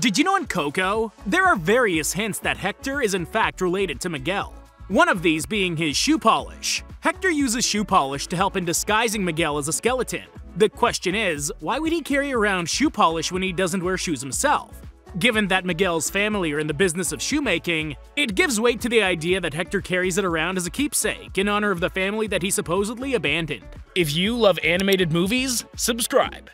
Did you know in Coco, there are various hints that Hector is in fact related to Miguel? One of these being his shoe polish. Hector uses shoe polish to help in disguising Miguel as a skeleton. The question is, why would he carry around shoe polish when he doesn't wear shoes himself? Given that Miguel's family are in the business of shoemaking, it gives weight to the idea that Hector carries it around as a keepsake in honor of the family that he supposedly abandoned. If you love animated movies, subscribe.